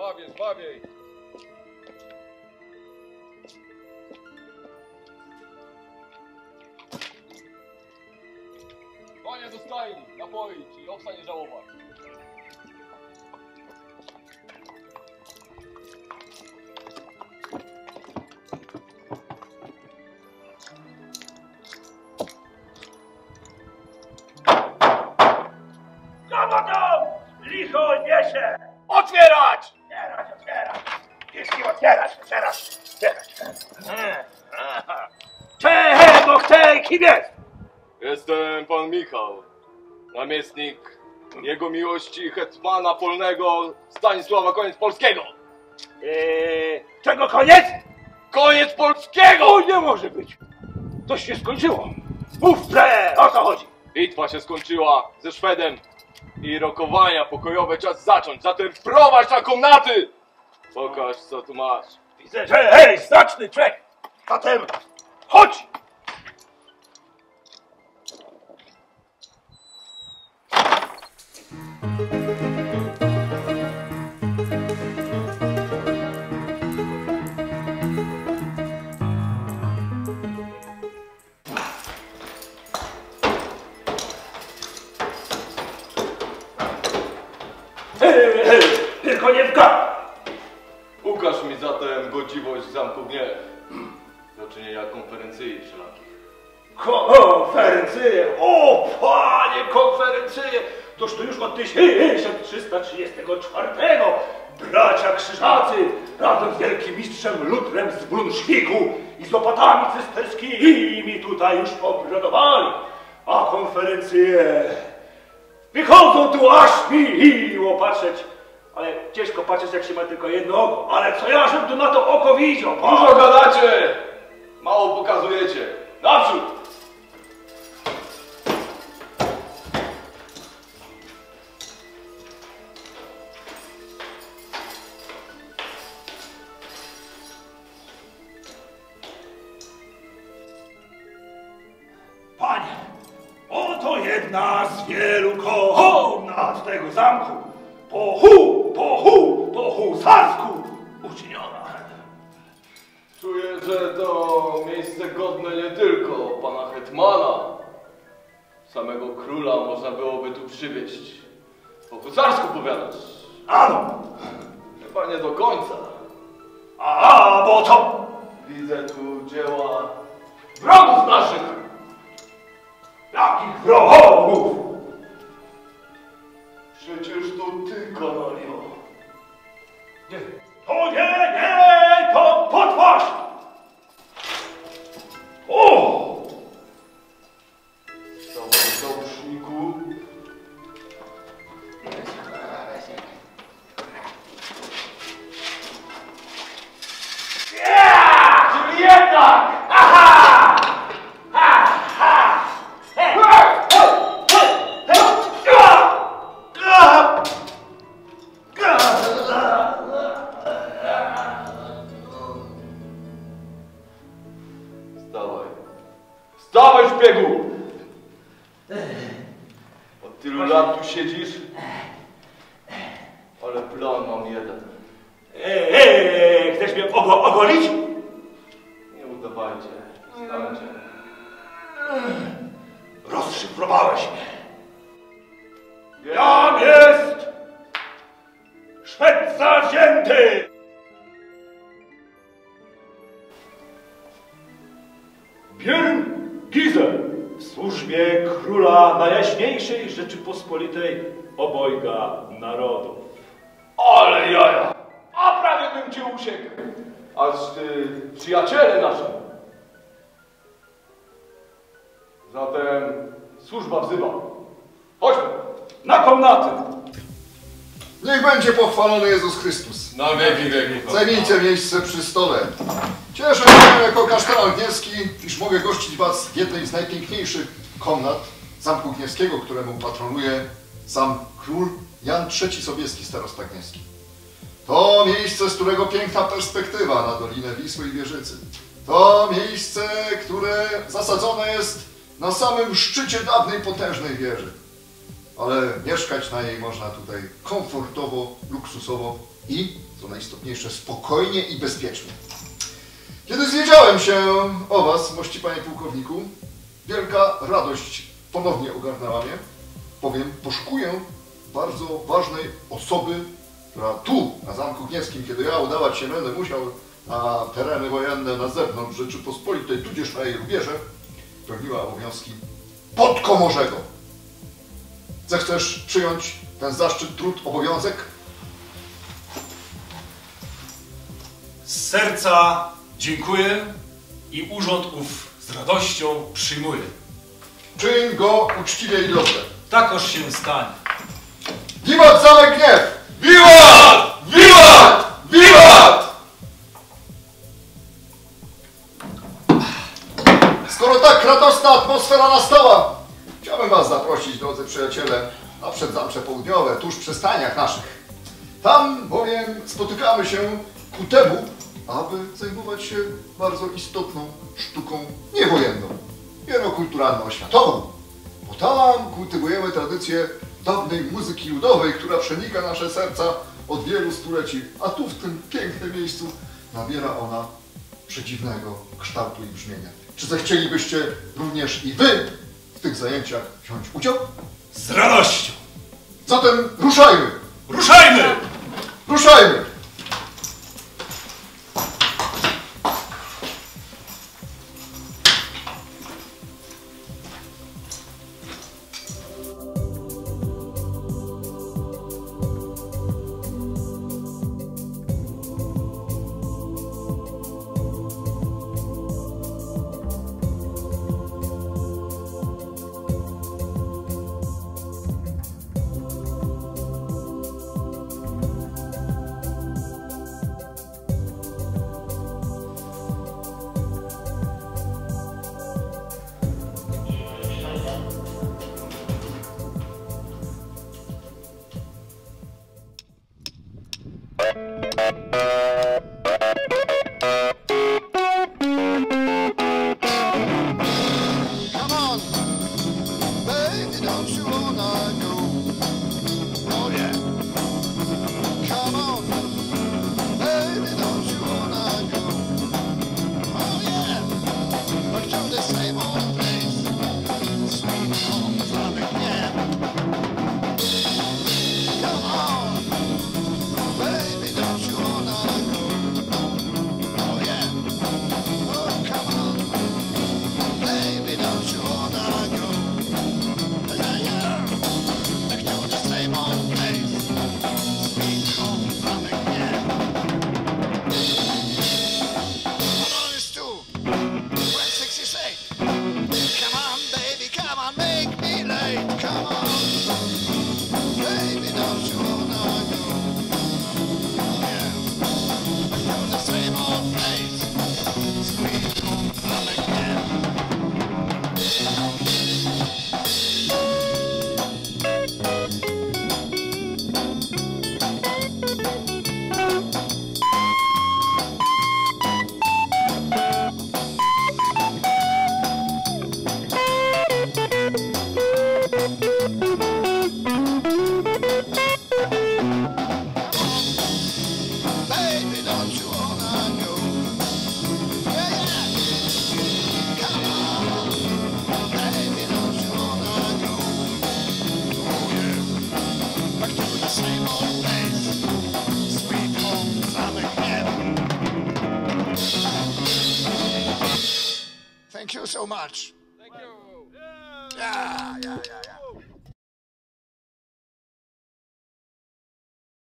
Żwawiej, żwawiej. Konie do stajni, napoić i owsa nie żałować. Otwierać, otwierać, otwierać. Czego chce, kim jest? Jestem pan Michał, namiestnik jego miłości hetmana polnego Stanisława Koniec Polskiego. Eee, czego koniec? Koniec Polskiego! O, nie może być! Coś się skończyło. Mów, o co chodzi? Bitwa się skończyła ze Szwedem i rokowania pokojowe czas zacząć, zatem wprowadź na komnaty! Pokaż co tu masz. Widzę, że hej, znaczny czek. Zatem chodź! Tylko nie w. Ukaż mi zatem godziwość zamku Gniew do czynienia konferencji wszelakich. Konferencje! O, panie konferencje! Toż to już od 1334 bracia krzyżacy razem z wielkim mistrzem Lutrem z Brunszwiku i z opatami cysterskimi tutaj już obradowali. A konferencje wychodzą tu aż miło patrzeć. Ale ciężko patrzeć jak się ma tylko jedno oko. Ale co ja żem tu na to oko widział? Dużo gadacie, mało pokazujecie. Naprzód! Panie, oto jedna z wielu komnat tego zamku. Po hu, po hu, po husarsku uczyniona. Czuję, że to miejsce godne nie tylko pana hetmana. Samego króla można byłoby tu przywieźć. Po husarsku powiadasz. Ano, Chyba nie do końca. a bo co? Widzę tu dzieła wrogów naszych. Jakich wrogów? Przecież to ty, kanalio. Nie, Od tylu lat tu siedzisz, ale plan mam jeden. Ej, ej, chcesz mnie ogo, ogolić? Nie udawajcie. Wstańcie. Rozszyfrowałeś mnie. Jam jest króla Najjaśniejszej Rzeczypospolitej obojga narodów. Ale jaja! A prawie bym cię usiekł. Aż ty, przyjaciele nasze. Zatem służba wzywa. Chodźmy. Na komnaty! Niech będzie pochwalony Jezus Chrystus. Na wieki wieków. Zajmijcie miejsce przy stole. Cieszę się jako kasztan Gniewski, iż mogę gościć Was w jednej z najpiękniejszych komnat Zamku Gniewskiego, któremu patronuje sam król Jan III Sobieski, starosta Gniewski. To miejsce, z którego piękna perspektywa na Dolinę Wisły i Wieżycy. To miejsce, które zasadzone jest na samym szczycie dawnej potężnej wieży. Ale mieszkać na niej można tutaj komfortowo, luksusowo i co najistotniejsze, spokojnie i bezpiecznie. Kiedy zwiedziałem się o Was, mości panie pułkowniku, wielka radość ponownie ogarnęła mnie, bowiem poszukuję bardzo ważnej osoby, która tu, na Zamku Gniewskim, kiedy ja udawać się będę musiał na tereny wojenne na zewnątrz Rzeczypospolitej, tudzież na jej rubieże, pełniła obowiązki podkomorzego. Zechcesz przyjąć ten zaszczyt, trud, obowiązek? Z serca dziękuję i urząd ów z radością przyjmuję. Czyń go uczciwie i dobrze. Takoż się stanie. Wiwat Zamek Gniew! Wiwat! Wiwat! Wiwat! Skoro tak radosna atmosfera nastała, chciałbym Was zaprosić, drodzy przyjaciele, na przedzamcze południowe, tuż przy staniach naszych. Tam bowiem spotykamy się ku temu, aby zajmować się bardzo istotną sztuką niewojenną, wienokulturalno-oświatową. Bo tam kultywujemy tradycję dawnej muzyki ludowej, która przenika nasze serca od wielu stuleci, a tu w tym pięknym miejscu nabiera ona przedziwnego kształtu i brzmienia. Czy zechcielibyście również i wy w tych zajęciach wziąć udział? Z radością. Zatem ruszajmy! Ruszajmy! Ruszajmy! So much. Thank you. Yeah, yeah, yeah, yeah.